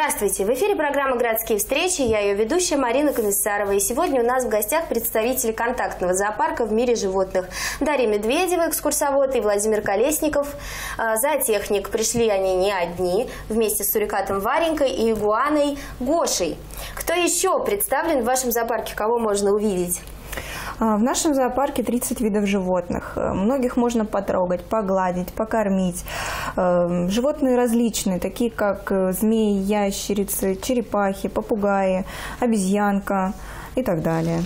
Здравствуйте! В эфире программа «Городские встречи». Я ее ведущая Марина Комиссарова. И сегодня у нас в гостях представители контактного зоопарка в мире животных. Дарья Медведева, экскурсовод, и Владимир Колесников, а, зоотехник. Пришли они не одни, вместе с сурикатом Варенькой и игуаной Гошей. Кто еще представлен в вашем зоопарке? Кого можно увидеть? А, в нашем зоопарке 30 видов животных. Э, многих можно потрогать, погладить, покормить. Э, животные различные, такие как э, змеи, ящерицы, черепахи, попугаи, обезьянка и так далее.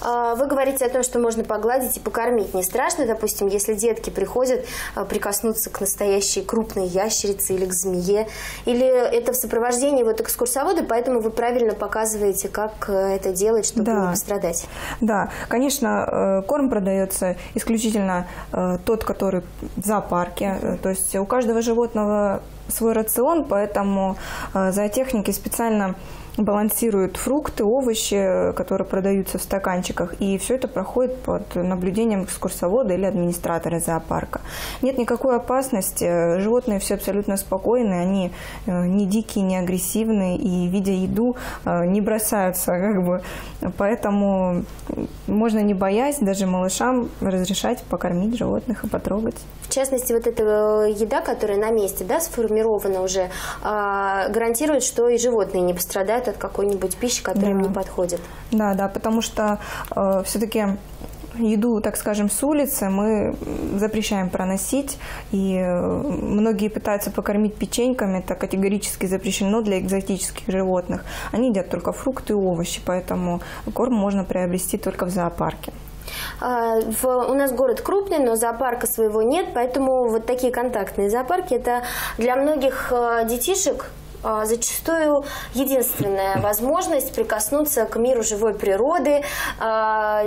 А, вы говорите о том, что можно погладить и покормить. Не страшно, допустим, если детки приходят а, прикоснуться к настоящей крупной ящерице или к змее? Или это в сопровождении вот экскурсовода, поэтому вы правильно показываете, как э, это делать, чтобы да. не пострадать? Да, конечно, э, корм продается исключительно э, тот, который в зоопарке. То есть у каждого животного свой рацион, поэтому зоотехники специально балансируют фрукты, овощи, которые продаются в стаканчиках, и все это проходит под наблюдением экскурсовода или администратора зоопарка. Нет никакой опасности, животные все абсолютно спокойны, они э, не дикие, не агрессивные, и, видя еду, э, не бросаются, как бы, поэтому можно не боясь даже малышам разрешать покормить животных и потрогать. В частности, вот эта э, еда, которая на месте, да, сформирована уже, а, гарантирует, что и животные не пострадают от какой-нибудь пищи, которая да. им не подходит. Да, да, потому что э, все-таки еду, так скажем, с улицы мы запрещаем проносить, и э, многие пытаются покормить печеньками, это категорически запрещено для экзотических животных. Они едят только фрукты и овощи, поэтому корм можно приобрести только в зоопарке. А, в, у нас город крупный, но зоопарка своего нет, поэтому вот такие контактные зоопарки – это для многих э, детишек а, зачастую единственная возможность прикоснуться к миру живой природы, а,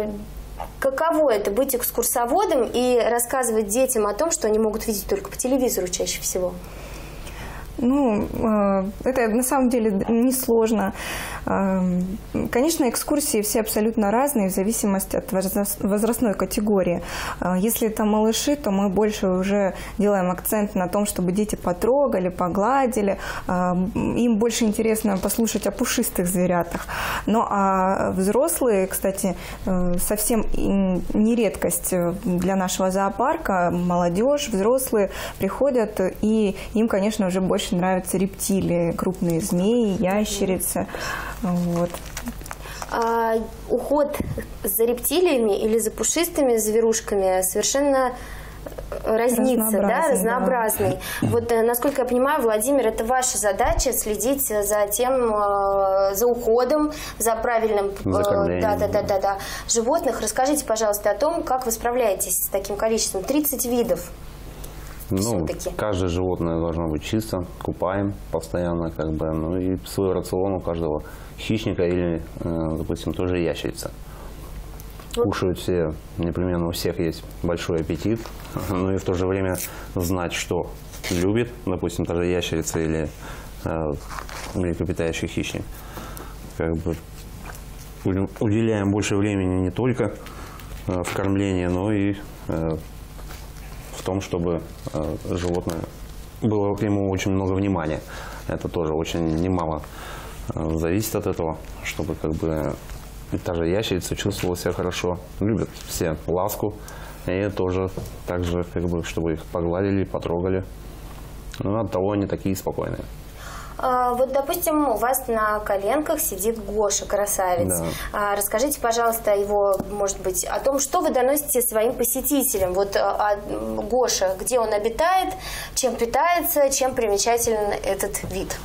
Каково это быть экскурсоводом и рассказывать детям о том, что они могут видеть только по телевизору чаще всего? Ну, э, это на самом деле несложно. Эм, конечно, экскурсии все абсолютно разные в зависимости от возрастной категории. Э, если это малыши, то мы больше уже делаем акцент на том, чтобы дети потрогали, погладили. Э, им больше интересно послушать о пушистых зверятах. Ну а взрослые, кстати, совсем не редкость для нашего зоопарка. Молодежь, взрослые приходят, и им, конечно, уже больше очень нравятся рептилии, крупные змеи, ящерицы. Вот. А, уход за рептилиями или за пушистыми зверушками совершенно разнится, да, разнообразный. Да. Вот, э, насколько я понимаю, Владимир, это ваша задача следить за тем, э, за уходом, за правильным, э, да, да, да, да, да, животных. Расскажите, пожалуйста, о том, как вы справляетесь с таким количеством, 30 видов. Ну, каждое животное должно быть чисто, купаем постоянно, как бы, ну и свой рацион у каждого хищника или, э, допустим, тоже ящерица. Вот. Кушают все, непременно у всех есть большой аппетит, но и в то же время знать, что любит, допустим, та же ящерица или э, млекопитающий хищник. Как бы уделяем больше времени не только э, в кормлении, но и в том, чтобы э, животное было к нему очень много внимания. Это тоже очень немало э, зависит от этого, чтобы как бы та же ящерица чувствовала себя хорошо. Любят все ласку. И тоже так же, как бы, чтобы их погладили, потрогали. Но от того они такие спокойные. А, вот, допустим, у вас на коленках сидит Гоша, красавец. Да. А, расскажите, пожалуйста, его, может быть, о том, что вы доносите своим посетителям. Вот а, Гоша, где он обитает, чем питается, чем примечателен этот вид?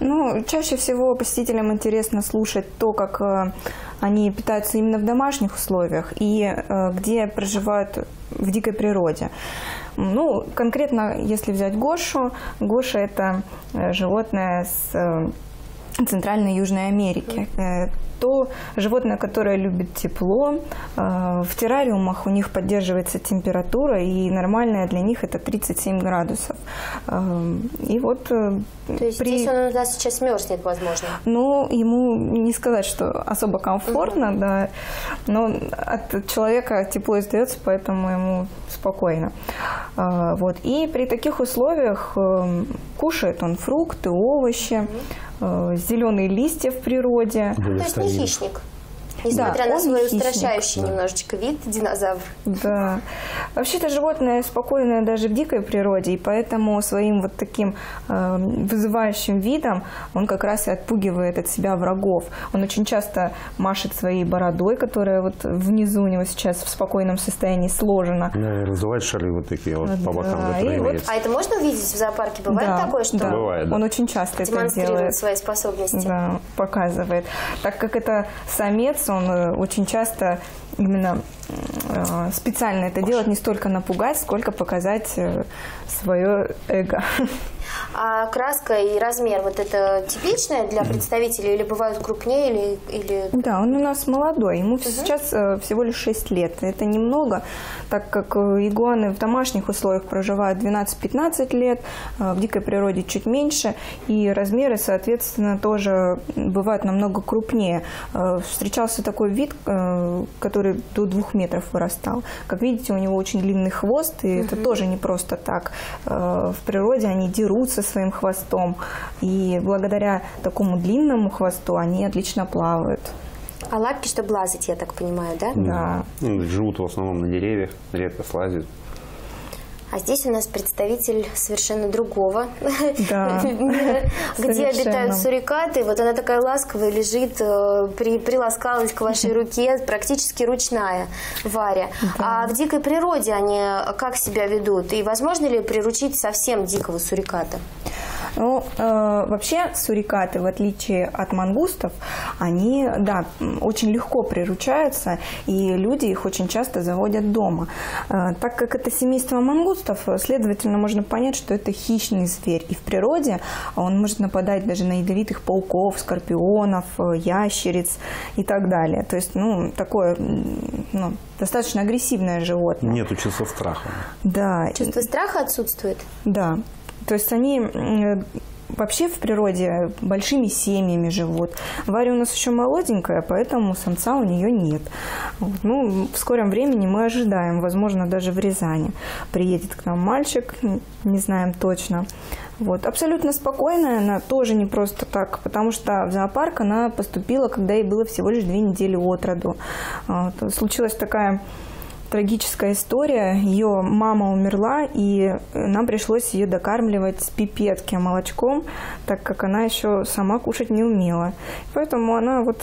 Ну, чаще всего посетителям интересно слушать то, как э, они питаются именно в домашних условиях и э, где проживают в дикой природе. Ну, конкретно, если взять Гошу, Гоша – это э, животное с Центральной и Южной Америки. Э, то животное, которое любит тепло, э, в террариумах у них поддерживается температура, и нормальная для них это 37 градусов. Э, и вот То есть при... здесь он у нас сейчас мерзнет, возможно? Ну, ему не сказать, что особо комфортно, угу. да, но от человека тепло издается, поэтому ему спокойно. Вот. И при таких условиях кушает он фрукты, овощи. Угу э, зеленые листья в природе. То есть не хищник. Несмотря да, на свой хищник. устрашающий да. немножечко вид динозавр. Да. Вообще это животное спокойное даже в дикой природе, и поэтому своим вот таким э, вызывающим видом он как раз и отпугивает от себя врагов. Он очень часто машет своей бородой, которая вот внизу у него сейчас в спокойном состоянии сложена. Да, и разувает шары вот такие вот да. по бокам. Вот... А это можно увидеть в зоопарке? Бывает да, такое, что да. Бывает, да. он очень часто это делает. свои способности. Да, показывает. Так как это самец, он э, очень часто именно э, специально это делать, не столько напугать, сколько показать э, свое эго. А краска и размер, вот это типичное для представителей или бывают крупнее или... или... Да, он у нас молодой, ему угу. сейчас э, всего лишь 6 лет. Это немного, так как э, игуаны в домашних условиях проживают 12-15 лет, э, в дикой природе чуть меньше, и размеры, соответственно, тоже бывают намного крупнее. Встречался такой вид, который до двух метров вырастал. Как видите, у него очень длинный хвост, и угу. это тоже не просто так. В природе они дерут дерутся своим хвостом. И благодаря такому длинному хвосту они отлично плавают. А лапки, чтобы лазать, я так понимаю, да? Да. Ну, живут в основном на деревьях, редко слазят. А здесь у нас представитель совершенно другого да, где обитают сурикаты. Вот она такая ласковая лежит, э, при, приласкалась к вашей руке, практически ручная Варя. Да. А в дикой природе они как себя ведут? И возможно ли приручить совсем дикого суриката? Ну, э, вообще сурикаты, в отличие от мангустов, они, да, очень легко приручаются, и люди их очень часто заводят дома. Э, так как это семейство мангустов, следовательно, можно понять, что это хищный зверь. И в природе он может нападать даже на ядовитых пауков, скорпионов, ящериц и так далее. То есть, ну, такое, ну, достаточно агрессивное животное. Нету чувства страха. Да. Чувство страха отсутствует? Да. То есть они вообще в природе большими семьями живут. Варя у нас еще молоденькая, поэтому самца у нее нет. Вот. Ну, в скором времени мы ожидаем, возможно, даже в Рязани. Приедет к нам мальчик, не знаем точно. Вот. Абсолютно спокойная, она тоже не просто так, потому что в зоопарк она поступила, когда ей было всего лишь две недели от роду. Вот. Случилась такая трагическая история. Ее мама умерла, и нам пришлось ее докармливать с пипетки молочком, так как она еще сама кушать не умела. Поэтому она вот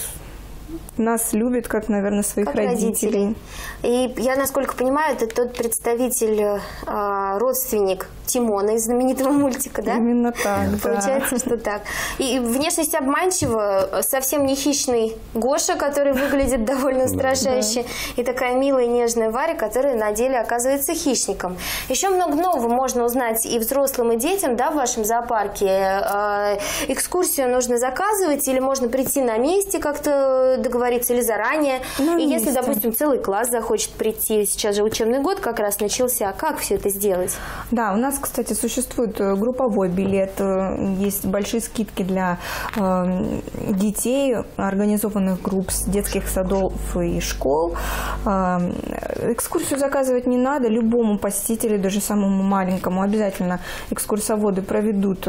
нас любит, как, наверное, своих как родителей. родителей. И я, насколько понимаю, это тот представитель, э, родственник Тимона из знаменитого мультика, да? Именно так, Получается, да. что так. И внешность обманчива, совсем не хищный Гоша, который выглядит довольно устрашающе, и такая милая нежная Варя, которая на деле оказывается хищником. Еще много нового можно узнать и взрослым, и детям, да, в вашем зоопарке. Э, экскурсию нужно заказывать или можно прийти на месте как-то договориться или заранее. На и месте. если, допустим, целый класс захочет прийти, сейчас же учебный год как раз начался, как все это сделать? Да, у нас кстати, существует э, групповой билет, э, есть большие скидки для э, детей, организованных групп с детских садов и школ. Экскурсию заказывать не надо, любому посетителю, даже самому маленькому, обязательно экскурсоводы проведут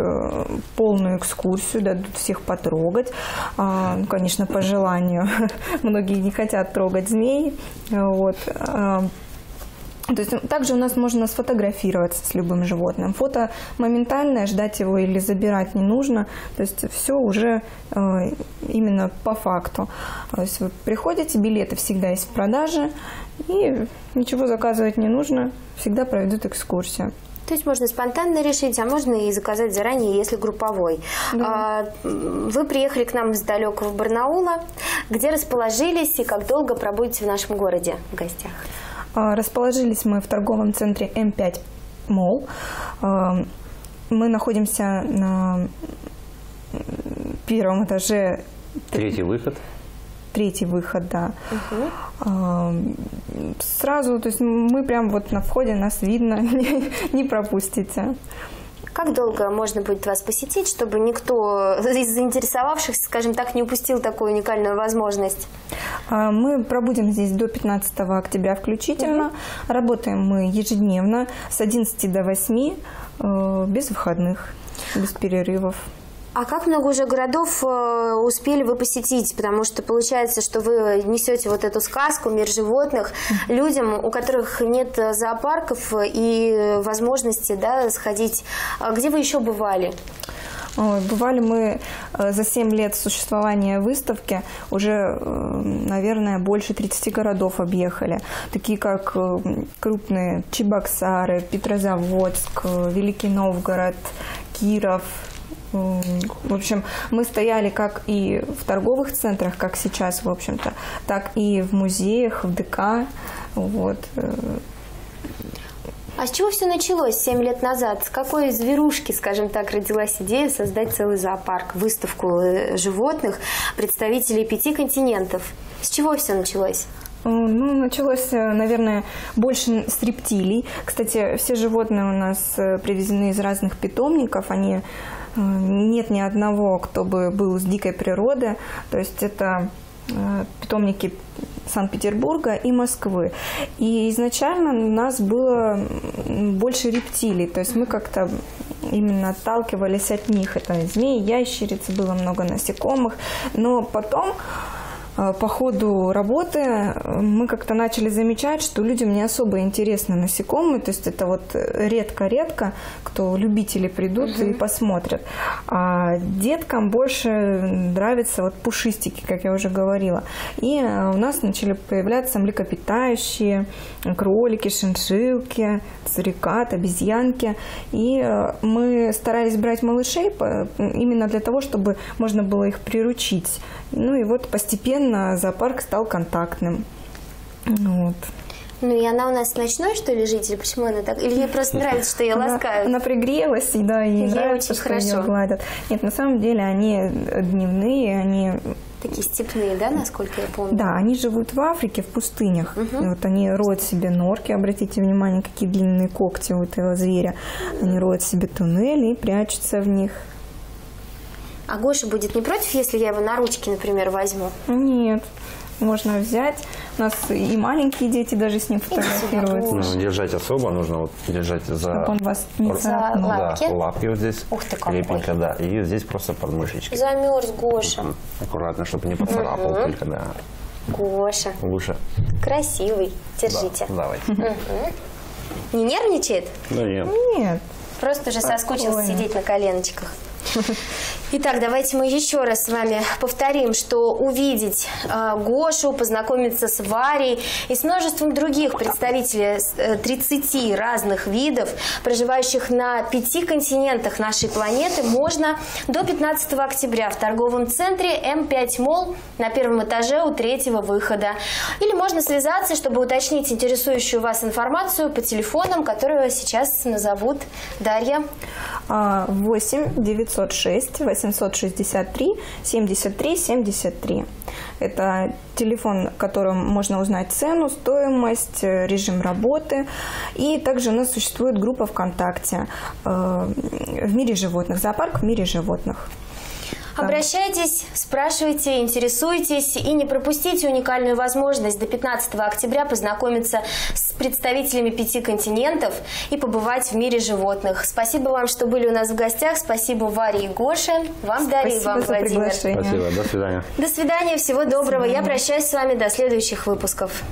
полную экскурсию, дадут всех потрогать. Конечно, по желанию. Многие не хотят трогать змей. Вот. То есть также у нас можно сфотографироваться с любым животным. Фото моментальное, ждать его или забирать не нужно. То есть все уже э, именно по факту. То есть вы приходите, билеты всегда есть в продаже, и ничего заказывать не нужно, всегда проведут экскурсию. То есть можно спонтанно решить, а можно и заказать заранее, если групповой. Да. А, вы приехали к нам из далекого Барнаула. Где расположились и как долго пробудете в нашем городе в гостях? А, расположились мы в торговом центре М5 Мол. А, мы находимся на первом этаже. Третий выход? Третий выход, да. Угу. Сразу, то есть мы прям вот на входе, нас видно, не, не пропустите. Как долго можно будет вас посетить, чтобы никто из заинтересовавшихся, скажем так, не упустил такую уникальную возможность? А, мы пробудем здесь до 15 октября включительно. Угу. Работаем мы ежедневно с 11 до 8, э, без выходных, без перерывов. А как много уже городов э, успели вы посетить? Потому что получается, что вы несете вот эту сказку, мир животных людям, у которых нет зоопарков и возможности да, сходить. А где вы еще бывали? Ой, бывали мы э, за 7 лет существования выставки уже, э, наверное, больше 30 городов объехали. Такие как крупные Чебоксары, Петрозаводск, Великий Новгород, Киров, в общем, мы стояли как и в торговых центрах, как сейчас, в общем-то, так и в музеях, в ДК. Вот. Э. А с чего все началось 7 лет назад? С какой зверушки, скажем так, родилась идея создать целый зоопарк, выставку э, животных, представителей пяти континентов? С чего все началось? Ну, началось, э, наверное, больше с рептилий. Кстати, все животные у нас привезены из разных питомников. Они Э, нет ни одного, кто бы был с дикой природы. То есть это э, питомники Санкт-Петербурга и Москвы. И изначально у нас было больше рептилий, то есть мы как-то именно отталкивались от них. Это змеи, ящерицы, было много насекомых. Но потом Э, по ходу работы э, мы как-то начали замечать, что людям не особо интересны насекомые, то есть это вот редко-редко, кто любители придут угу. и посмотрят. А деткам больше нравятся вот пушистики, как я уже говорила. И э, у нас начали появляться млекопитающие, кролики, шиншилки, цурикат, обезьянки. И мы старались брать малышей именно для того, чтобы можно было их приручить. Ну и вот постепенно зоопарк стал контактным. Вот. Ну и она у нас ночной, что ли, житель? Почему она так? Или ей просто нравится, что ее ласкают? Она, она пригрелась, и да, ей, ей нравится, что хорошо. ее гладят. Нет, на самом деле они дневные, они Такие степные, да, насколько я помню? Да, они живут в Африке, в пустынях. Угу. Вот они роют себе норки, обратите внимание, какие длинные когти у этого зверя. Они роют себе туннели и прячутся в них. А Гоша будет не против, если я его на ручки, например, возьму? Нет, можно взять. У нас и маленькие дети даже с ним фотографируются. Нужно держать особо, нужно вот держать за, Чтобы он вас не за лапки. Да, лапки вот здесь. Ух ты какой. Крепенько, да. И здесь просто подмышечки. Замерз Гоша. Аккуратно, чтобы не поцарапал угу. только, да. Гоша. Выше. Красивый. Держите. Да, давайте. Угу. Не нервничает? Да нет. Нет. Просто уже соскучился сидеть на коленочках. Итак, давайте мы еще раз с вами повторим, что увидеть э, Гошу, познакомиться с Варей и с множеством других представителей 30 э, разных видов, проживающих на пяти континентах нашей планеты, можно до 15 октября в торговом центре М5 Мол на первом этаже у третьего выхода. Или можно связаться, чтобы уточнить интересующую вас информацию по телефонам, которые сейчас назовут Дарья. 8 906 863 73 73. Это телефон, которым можно узнать цену, стоимость, э, режим работы. И также у нас существует группа ВКонтакте э, в мире животных, зоопарк в мире животных. Обращайтесь, спрашивайте, интересуйтесь и не пропустите уникальную возможность до 15 октября познакомиться с представителями пяти континентов и побывать в мире животных. Спасибо вам, что были у нас в гостях. Спасибо Варе и Гоше. Вам, Дарья, и вам, Владимир. Спасибо. До свидания. До свидания. Всего доброго. Я прощаюсь с вами до следующих выпусков.